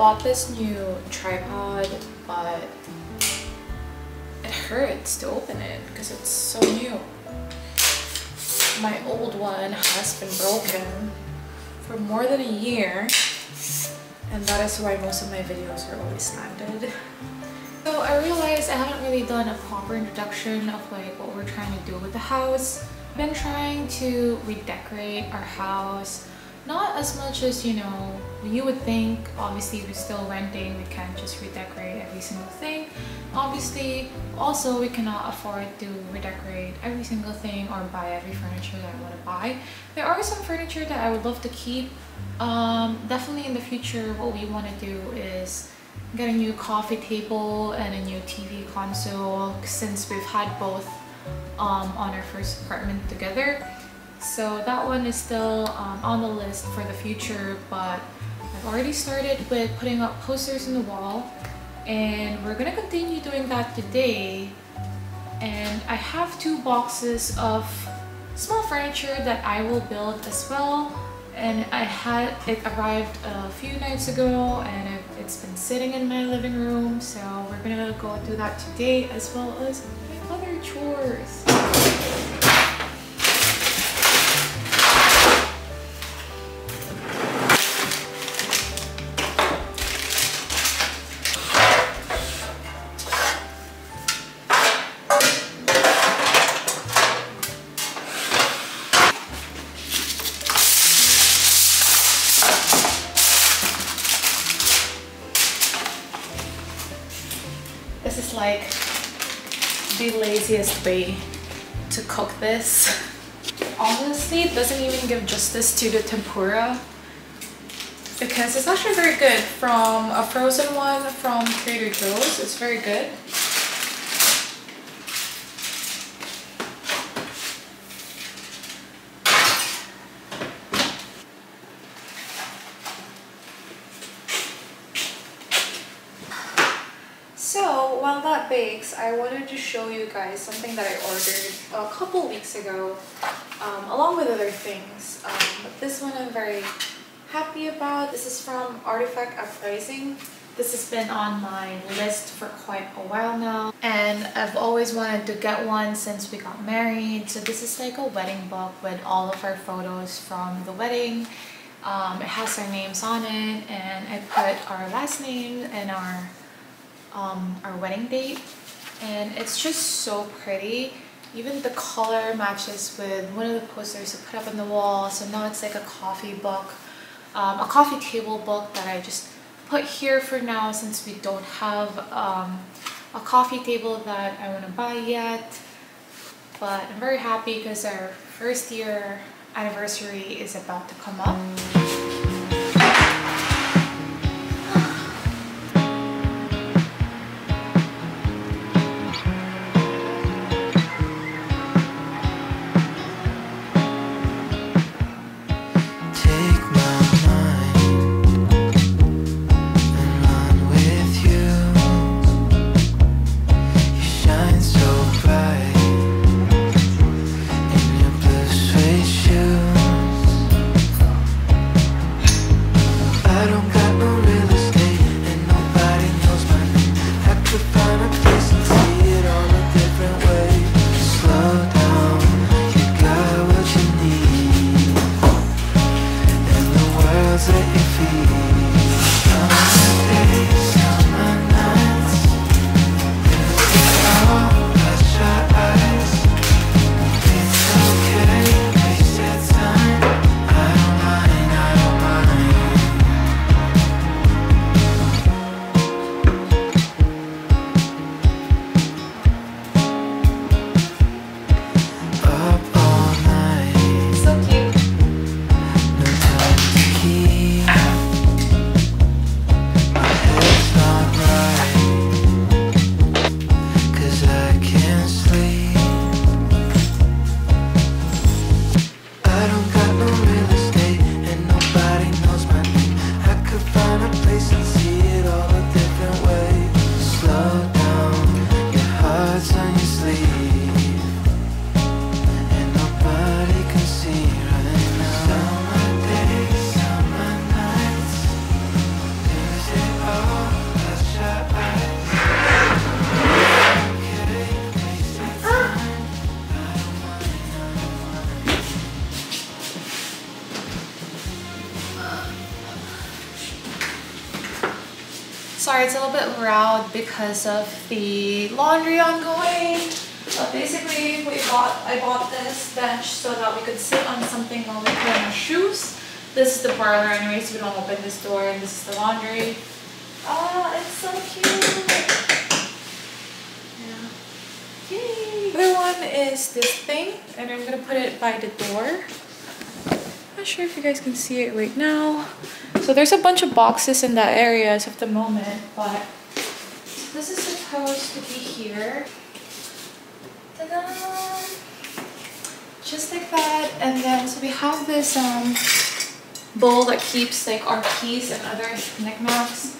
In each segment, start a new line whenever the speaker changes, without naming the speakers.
Bought this new tripod, but it hurts to open it because it's so new. My old one has been broken for more than a year and that is why most of my videos are always slanted. So I realized I haven't really done a proper introduction of like what we're trying to do with the house. I've been trying to redecorate our house not as much as, you know, you would think. Obviously, we're still renting. We can't just redecorate every single thing. Obviously, also, we cannot afford to redecorate every single thing or buy every furniture that I want to buy. There are some furniture that I would love to keep. Um, definitely in the future, what we want to do is get a new coffee table and a new TV console since we've had both um, on our first apartment together. So that one is still um, on the list for the future, but I've already started with putting up posters in the wall and we're gonna continue doing that today. And I have two boxes of small furniture that I will build as well. And I had it arrived a few nights ago and it, it's been sitting in my living room. So we're gonna go do that today as well as other chores. Like the laziest way to cook this. Honestly, it doesn't even give justice to the tempura because it's actually very good from a frozen one from Trader Joe's. It's very good. Bakes, I wanted to show you guys something that I ordered a couple weeks ago, um, along with other things. Um, but this one I'm very happy about. This is from Artifact Uprising. This has been on my list for quite a while now and I've always wanted to get one since we got married. So this is like a wedding book with all of our photos from the wedding. Um, it has our names on it and I put our last name and our um, our wedding date. And it's just so pretty. Even the color matches with one of the posters I put up on the wall. So now it's like a coffee book um, a coffee table book that I just put here for now since we don't have um, a coffee table that I want to buy yet. But I'm very happy because our first year anniversary is about to come up sorry, it's a little bit loud because of the laundry ongoing. But basically, we bought I bought this bench so that we could sit on something while we put on our shoes. This is the parlor anyways, we don't open this door, and this is the laundry. Ah, it's so cute. Yeah. Yay. The other one is this thing, and I'm gonna put it by the door. Not sure if you guys can see it right now. So there's a bunch of boxes in that area as of the moment, but this is supposed to be here. Just like that, and then so we have this um bowl that keeps like our keys and other knickknacks,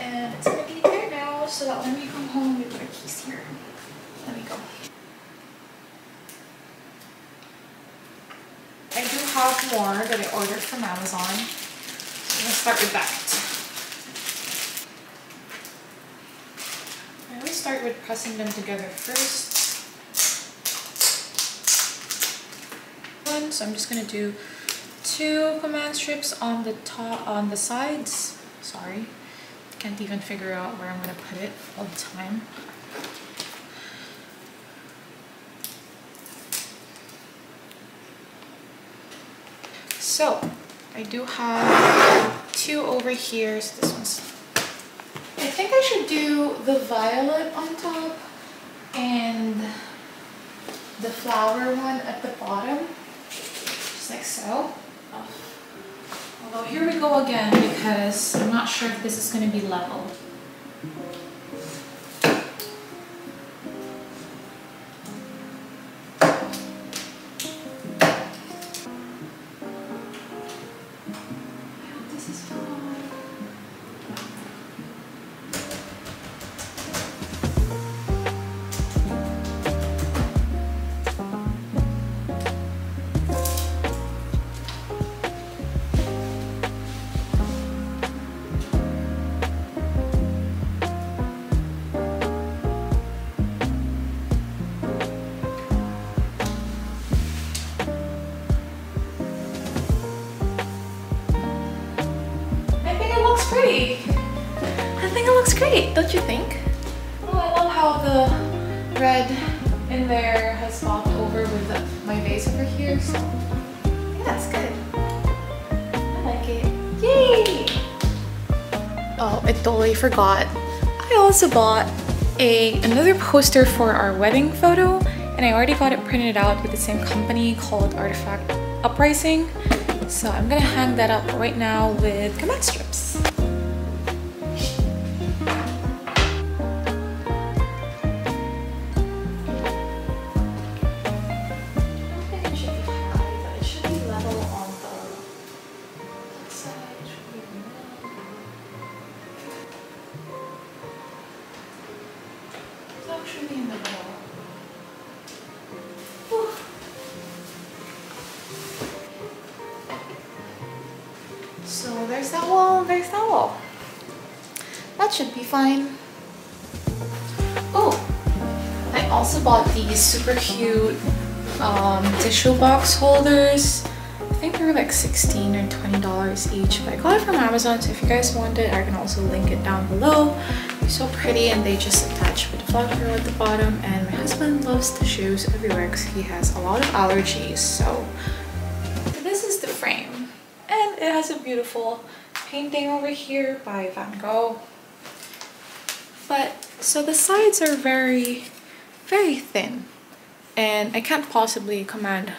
and it's gonna be there now, so that when we come home we put our keys here. Let me go. I do have more that I ordered from Amazon. Gonna start with that. I always start with pressing them together first. One, so I'm just gonna do two command strips on the top, on the sides. Sorry, can't even figure out where I'm gonna put it all the time. So, I do have two over here. So this one's. I think I should do the violet on top and the flower one at the bottom, just like so. Although here we go again because I'm not sure if this is going to be level. I think it looks great, don't you think? Oh, I love how the red in there has swapped over with the, my vase over here, so mm-hmm. yeah, that's good. I like it. Yay! Oh, I totally forgot. I also bought a another poster for our wedding photo and I already got it printed out with the same company called Artifact Uprising. So I'm gonna hang that up right now with command strips. There's that wall, there's that wall. That should be fine. Oh, I also bought these super cute um, tissue box holders. I think they were like 16 or $20 each, but I got it from Amazon, so if you guys want it, I can also link it down below. They're so pretty and they just attach with the flower at the bottom, and my husband loves tissues everywhere because he has a lot of allergies, so this is the frame. It has a beautiful painting over here by Van Gogh. But, so the sides are very, very thin. And I can't possibly command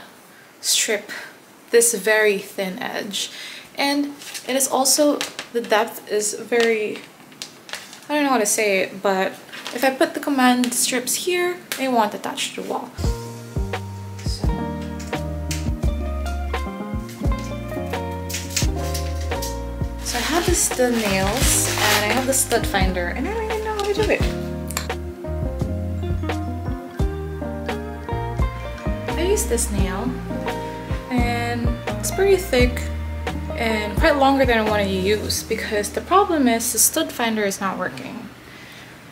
strip this very thin edge. And it is also, the depth is very, I don't know how to say it, but if I put the command strips here, they won't attach to the wall. Have the stud nails and I have the stud finder and I don't even know how to do it. I use this nail and it's pretty thick and quite longer than I wanted to use because the problem is the stud finder is not working.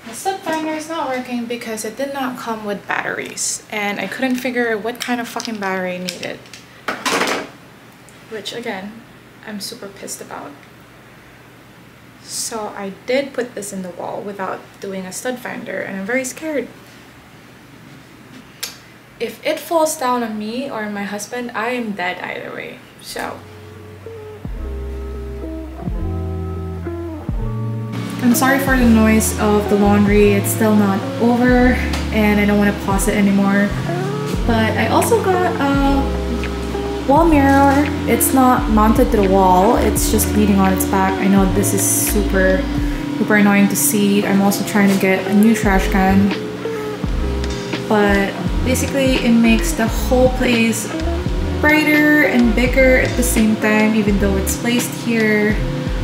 The stud finder is not working because it did not come with batteries and I couldn't figure out what kind of fucking battery I needed. Which again, I'm super pissed about. So I did put this in the wall without doing a stud finder and I'm very scared. If it falls down on me or my husband, I am dead either way. So I'm sorry for the noise of the laundry. It's still not over and I don't want to pause it anymore. But I also got a wall mirror. It's not mounted to the wall. It's just leaning on its back. I know this is super, super annoying to see. I'm also trying to get a new trash can. But basically it makes the whole place brighter and bigger at the same time even though it's placed here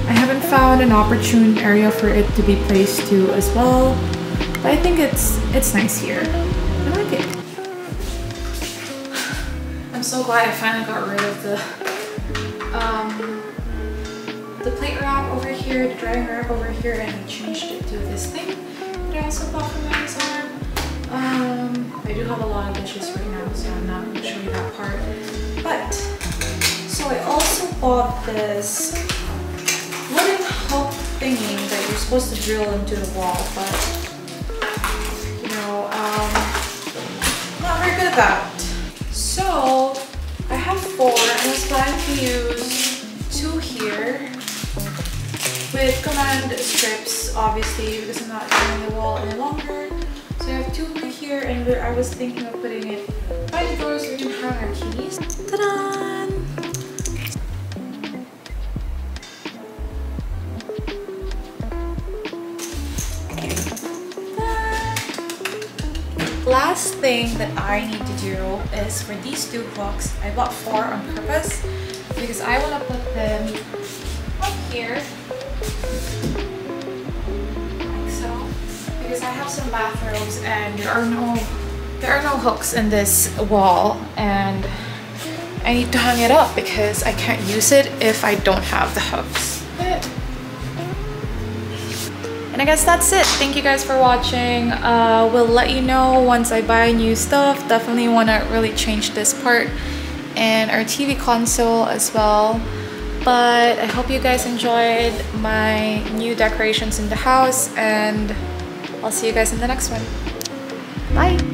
I haven't found an opportune area for it to be placed to as well, but I think it's it's nice here. So glad I finally got rid of the um, the plate wrap over here, the drying wrap over here, and changed it to this thing that I also bought from Amazon. Um, I do have a lot of dishes right now, so I'm not going to show you that part. But, so I also bought this wooden hook thingy that you're supposed to drill into the wall, but you know, um, not very good at that. Command strips, obviously, because I'm not doing the wall any longer. So I have two here and I was thinking of putting it by the doors hang our keys. Ta-da! last thing that I need to do is for these two hooks, I bought four on purpose because I want to put them up here like so because I have some bathrobes and there are no there are no hooks in this wall and I need to hang it up because I can't use it if I don't have the hooks. And I guess that's it. Thank you guys for watching. Uh, we'll let you know once I buy new stuff. Definitely want to really change this part and our TV console as well. But I hope you guys enjoyed my new decorations in the house and I'll see you guys in the next one. Bye!